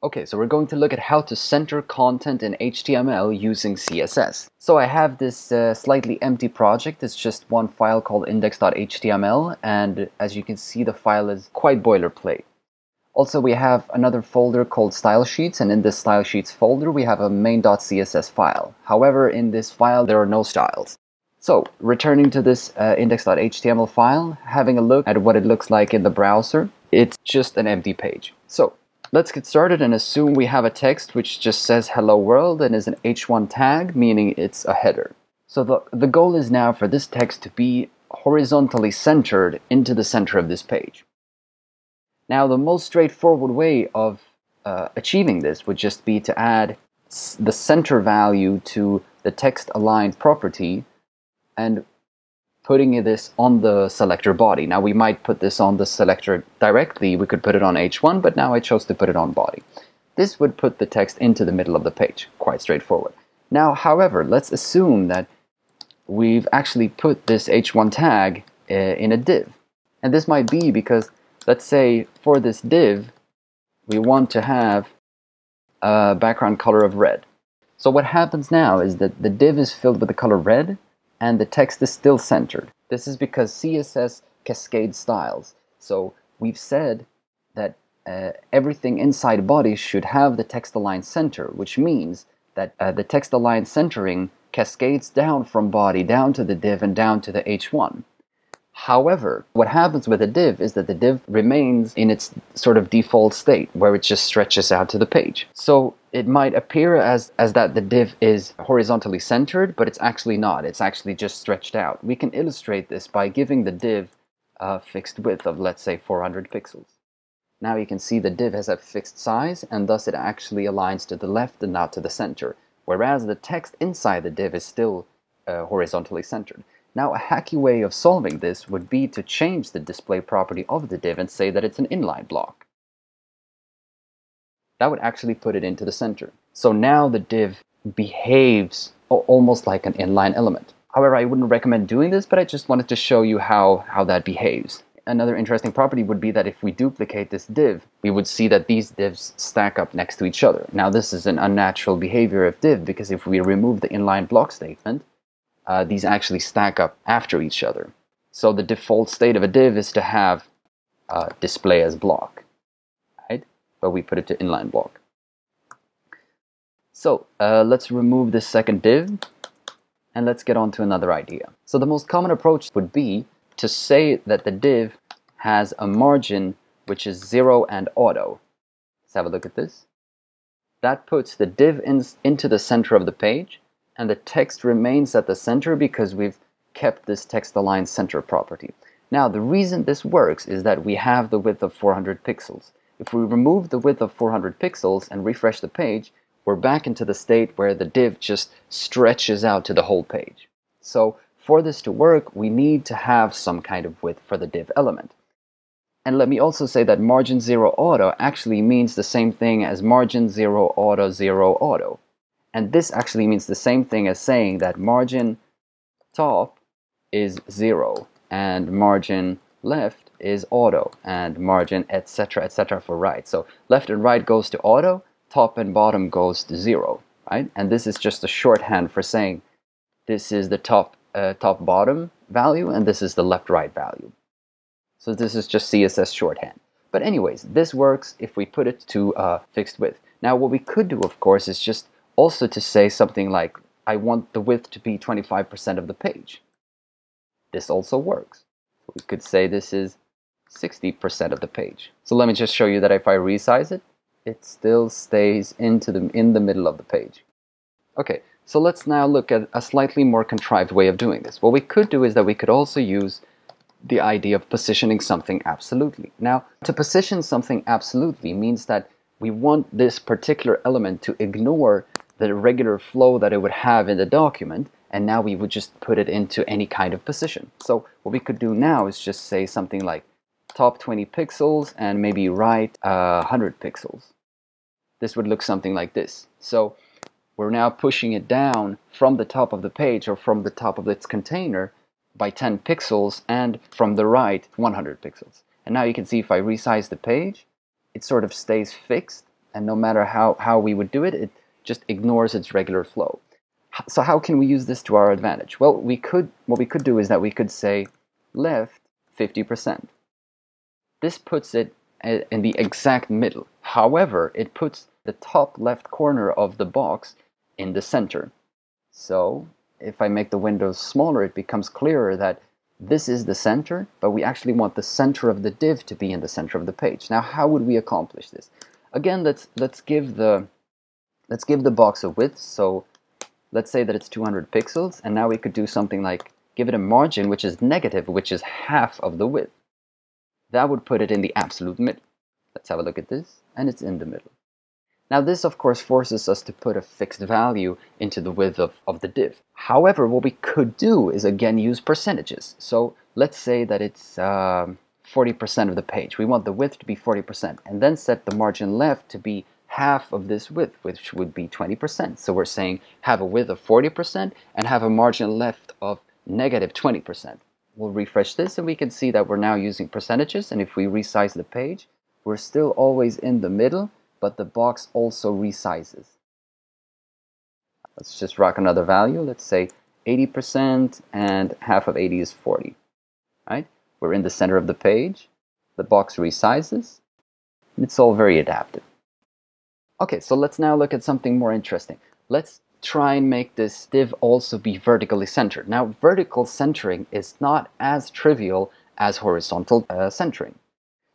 Okay, so we're going to look at how to center content in HTML using CSS. So I have this uh, slightly empty project. It's just one file called index.html and as you can see the file is quite boilerplate. Also we have another folder called style sheets and in this style sheets folder we have a main.css file. However in this file there are no styles. So returning to this uh, index.html file, having a look at what it looks like in the browser, it's just an empty page. So Let's get started and assume we have a text which just says hello world and is an h1 tag, meaning it's a header. So the, the goal is now for this text to be horizontally centered into the center of this page. Now the most straightforward way of uh, achieving this would just be to add the center value to the text aligned property and putting this on the selector body. Now we might put this on the selector directly, we could put it on H1, but now I chose to put it on body. This would put the text into the middle of the page, quite straightforward. Now, however, let's assume that we've actually put this H1 tag uh, in a div. And this might be because, let's say, for this div, we want to have a background color of red. So what happens now is that the div is filled with the color red, and the text is still centered. This is because CSS cascades styles. So we've said that uh, everything inside body should have the text align center, which means that uh, the text align centering cascades down from body down to the div and down to the h1. However, what happens with a div is that the div remains in its sort of default state where it just stretches out to the page. So it might appear as, as that the div is horizontally centered, but it's actually not. It's actually just stretched out. We can illustrate this by giving the div a fixed width of, let's say, 400 pixels. Now you can see the div has a fixed size, and thus it actually aligns to the left and not to the center, whereas the text inside the div is still uh, horizontally centered. Now a hacky way of solving this would be to change the display property of the div and say that it's an inline block. That would actually put it into the center. So now the div behaves almost like an inline element. However, I wouldn't recommend doing this, but I just wanted to show you how, how that behaves. Another interesting property would be that if we duplicate this div, we would see that these divs stack up next to each other. Now this is an unnatural behavior of div because if we remove the inline block statement, uh, these actually stack up after each other. So the default state of a div is to have uh, display as block, right? But we put it to inline block. So uh, let's remove this second div and let's get on to another idea. So the most common approach would be to say that the div has a margin which is zero and auto. Let's have a look at this. That puts the div in, into the center of the page and the text remains at the center because we've kept this text align center property. Now the reason this works is that we have the width of 400 pixels. If we remove the width of 400 pixels and refresh the page, we're back into the state where the div just stretches out to the whole page. So for this to work, we need to have some kind of width for the div element. And let me also say that margin 0 auto actually means the same thing as margin 0 auto 0 auto. And this actually means the same thing as saying that margin top is 0 and margin left is auto and margin etc etc for right. So left and right goes to auto, top and bottom goes to 0, right? And this is just a shorthand for saying this is the top uh, top bottom value and this is the left right value. So this is just CSS shorthand. But anyways, this works if we put it to uh, fixed width. Now what we could do of course is just also to say something like, I want the width to be 25% of the page. This also works. We could say this is 60% of the page. So let me just show you that if I resize it, it still stays into the, in the middle of the page. Okay, so let's now look at a slightly more contrived way of doing this. What we could do is that we could also use the idea of positioning something absolutely. Now, to position something absolutely means that we want this particular element to ignore the regular flow that it would have in the document and now we would just put it into any kind of position. So what we could do now is just say something like top 20 pixels and maybe right uh, 100 pixels. This would look something like this. So we're now pushing it down from the top of the page or from the top of its container by 10 pixels and from the right 100 pixels. And now you can see if I resize the page, it sort of stays fixed and no matter how, how we would do it, it just ignores its regular flow. So how can we use this to our advantage? Well, we could what we could do is that we could say left 50%. This puts it in the exact middle. However, it puts the top left corner of the box in the center. So if I make the windows smaller, it becomes clearer that this is the center, but we actually want the center of the div to be in the center of the page. Now, how would we accomplish this? Again, let's let's give the let's give the box a width. So let's say that it's 200 pixels, and now we could do something like give it a margin which is negative, which is half of the width. That would put it in the absolute middle. Let's have a look at this, and it's in the middle. Now this of course forces us to put a fixed value into the width of, of the div. However, what we could do is again use percentages. So let's say that it's 40% um, of the page. We want the width to be 40% and then set the margin left to be half of this width, which would be 20%. So we're saying have a width of 40% and have a margin left of negative 20%. We'll refresh this and we can see that we're now using percentages and if we resize the page, we're still always in the middle but the box also resizes. Let's just rock another value. Let's say 80% and half of 80 is 40. Right? We're in the center of the page. The box resizes. and It's all very adaptive. Okay, so let's now look at something more interesting. Let's try and make this div also be vertically centered. Now, vertical centering is not as trivial as horizontal uh, centering.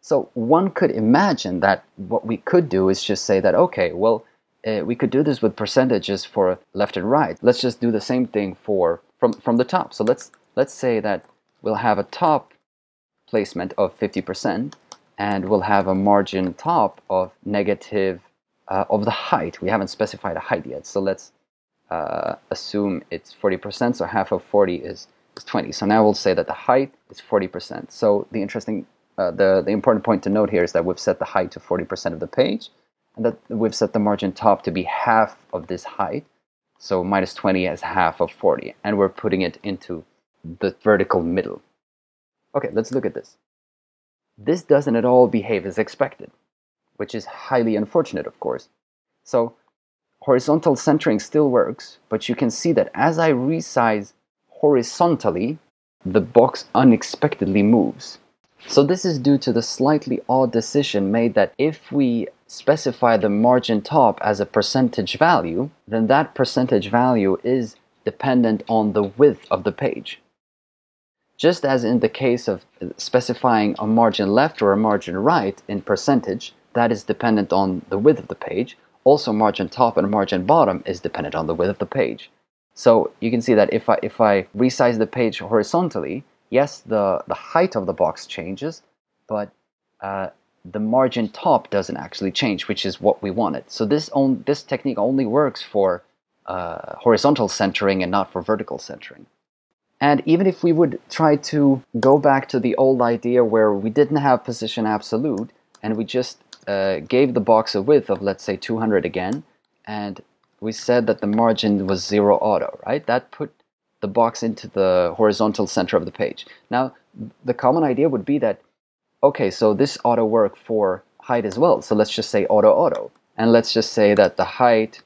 So one could imagine that what we could do is just say that, okay, well, uh, we could do this with percentages for left and right. Let's just do the same thing for from, from the top. So let's, let's say that we'll have a top placement of 50% and we'll have a margin top of negative uh, of the height. We haven't specified a height yet. So let's uh, assume it's 40%. So half of 40 is, is 20. So now we'll say that the height is 40%. So the interesting uh, the, the important point to note here is that we've set the height to 40% of the page, and that we've set the margin top to be half of this height, so minus 20 as half of 40, and we're putting it into the vertical middle. Okay, let's look at this. This doesn't at all behave as expected, which is highly unfortunate, of course. So horizontal centering still works, but you can see that as I resize horizontally, the box unexpectedly moves. So this is due to the slightly odd decision made that if we specify the margin top as a percentage value, then that percentage value is dependent on the width of the page. Just as in the case of specifying a margin left or a margin right in percentage, that is dependent on the width of the page, also margin top and margin bottom is dependent on the width of the page. So you can see that if I, if I resize the page horizontally, yes, the, the height of the box changes, but uh, the margin top doesn't actually change, which is what we wanted. So this, on, this technique only works for uh, horizontal centering and not for vertical centering. And even if we would try to go back to the old idea where we didn't have position absolute and we just uh, gave the box a width of let's say 200 again and we said that the margin was zero auto, right? That put the box into the horizontal center of the page. Now, the common idea would be that, okay, so this auto work for height as well. So let's just say auto auto. And let's just say that the height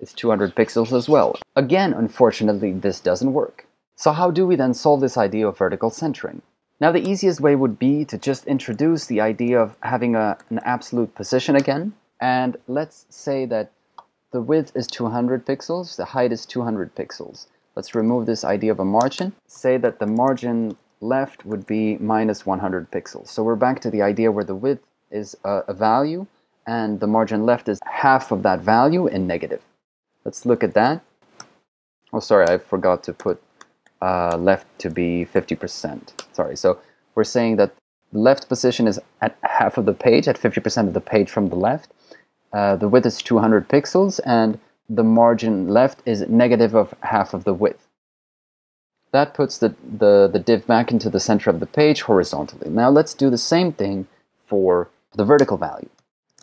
is 200 pixels as well. Again, unfortunately, this doesn't work. So how do we then solve this idea of vertical centering? Now, the easiest way would be to just introduce the idea of having a, an absolute position again. And let's say that the width is 200 pixels, the height is 200 pixels. Let's remove this idea of a margin. Say that the margin left would be minus 100 pixels. So we're back to the idea where the width is a, a value and the margin left is half of that value in negative. Let's look at that. Oh, sorry, I forgot to put uh, left to be 50%. Sorry, so we're saying that the left position is at half of the page, at 50% of the page from the left. Uh, the width is 200 pixels, and the margin left is negative of half of the width. That puts the, the, the div back into the center of the page horizontally. Now let's do the same thing for the vertical value.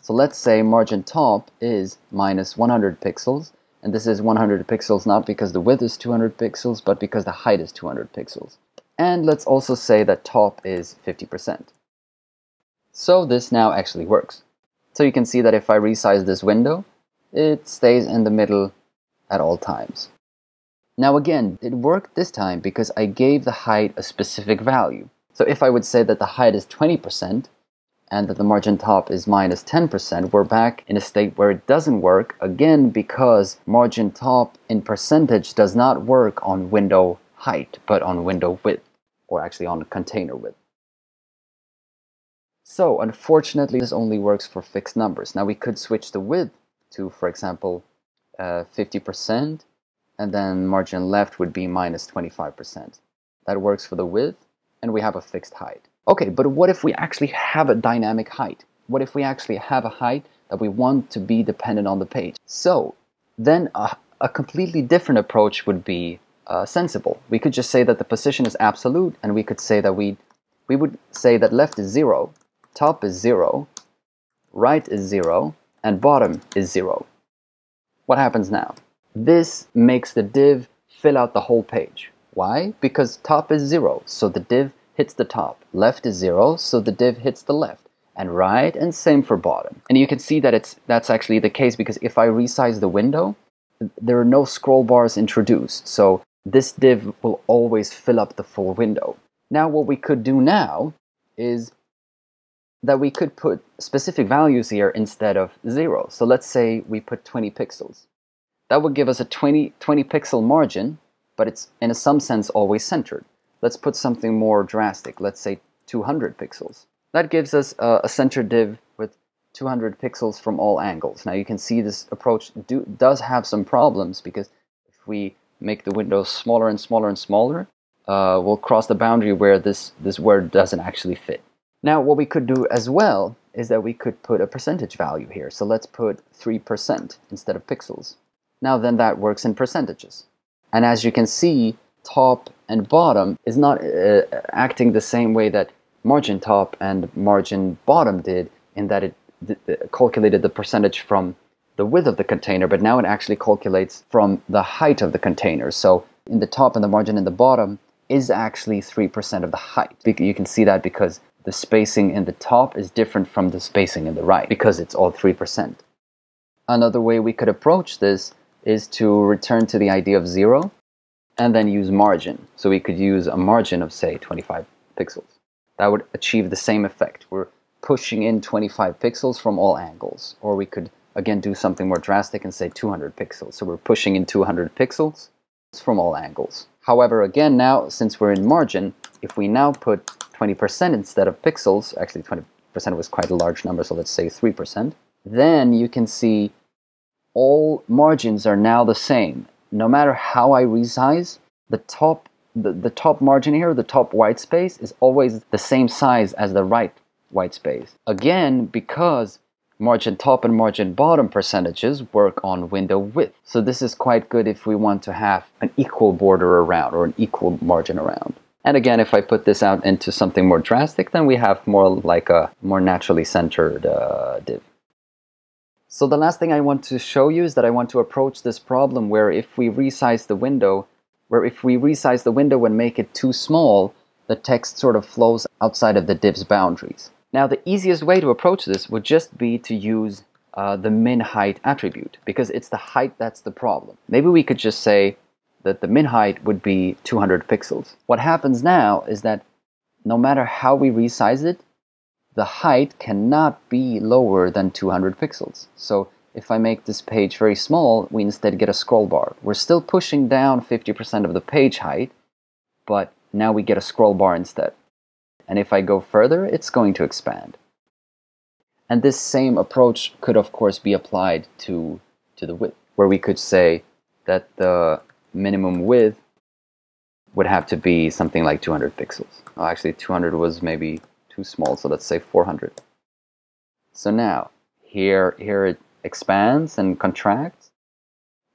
So let's say margin top is minus 100 pixels, and this is 100 pixels not because the width is 200 pixels, but because the height is 200 pixels. And let's also say that top is 50%. So this now actually works. So you can see that if I resize this window, it stays in the middle at all times. Now again, it worked this time because I gave the height a specific value. So if I would say that the height is 20% and that the margin top is minus 10%, we're back in a state where it doesn't work, again because margin top in percentage does not work on window height, but on window width, or actually on a container width. So unfortunately, this only works for fixed numbers. Now we could switch the width to, for example, 50%, uh, and then margin left would be minus 25%. That works for the width, and we have a fixed height. Okay, but what if we actually have a dynamic height? What if we actually have a height that we want to be dependent on the page? So then a, a completely different approach would be uh, sensible. We could just say that the position is absolute, and we could say that we, we would say that left is 0, top is 0, right is 0, and bottom is 0. What happens now? This makes the div fill out the whole page. Why? Because top is 0, so the div hits the top. Left is 0, so the div hits the left. And right, and same for bottom. And you can see that it's that's actually the case because if I resize the window, there are no scroll bars introduced. So this div will always fill up the full window. Now what we could do now is that we could put specific values here instead of 0. So let's say we put 20 pixels. That would give us a 20, 20 pixel margin, but it's in some sense always centered. Let's put something more drastic, let's say 200 pixels. That gives us a, a center div with 200 pixels from all angles. Now you can see this approach do, does have some problems because if we make the window smaller and smaller and smaller, uh, we'll cross the boundary where this, this word doesn't actually fit. Now what we could do as well is that we could put a percentage value here. So let's put 3% instead of pixels. Now then that works in percentages. And as you can see, top and bottom is not uh, acting the same way that margin top and margin bottom did in that it calculated the percentage from the width of the container, but now it actually calculates from the height of the container. So in the top and the margin in the bottom is actually 3% of the height. You can see that because the spacing in the top is different from the spacing in the right because it's all 3%. Another way we could approach this is to return to the idea of zero and then use margin. So we could use a margin of say 25 pixels. That would achieve the same effect. We're pushing in 25 pixels from all angles. Or we could again do something more drastic and say 200 pixels. So we're pushing in 200 pixels from all angles. However, again, now since we're in margin, if we now put 20% instead of pixels, actually 20% was quite a large number, so let's say 3%, then you can see all margins are now the same. No matter how I resize, the top the, the top margin here, the top white space, is always the same size as the right white space. Again, because Margin top and margin bottom percentages work on window width. So this is quite good if we want to have an equal border around or an equal margin around. And again, if I put this out into something more drastic, then we have more like a more naturally centered uh, div. So the last thing I want to show you is that I want to approach this problem where if we resize the window, where if we resize the window and make it too small, the text sort of flows outside of the div's boundaries. Now the easiest way to approach this would just be to use uh, the min height attribute because it's the height that's the problem. Maybe we could just say that the min height would be 200 pixels. What happens now is that no matter how we resize it, the height cannot be lower than 200 pixels. So if I make this page very small, we instead get a scroll bar. We're still pushing down 50% of the page height, but now we get a scroll bar instead. And if I go further, it's going to expand. And this same approach could, of course, be applied to, to the width, where we could say that the minimum width would have to be something like 200 pixels. Well, actually, 200 was maybe too small, so let's say 400. So now, here, here it expands and contracts,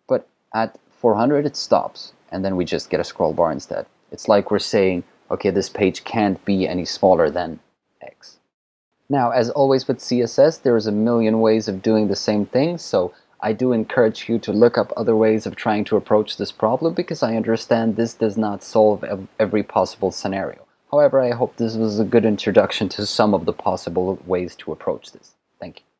but at 400 it stops, and then we just get a scroll bar instead. It's like we're saying okay, this page can't be any smaller than X. Now, as always with CSS, there's a million ways of doing the same thing, so I do encourage you to look up other ways of trying to approach this problem because I understand this does not solve every possible scenario. However, I hope this was a good introduction to some of the possible ways to approach this. Thank you.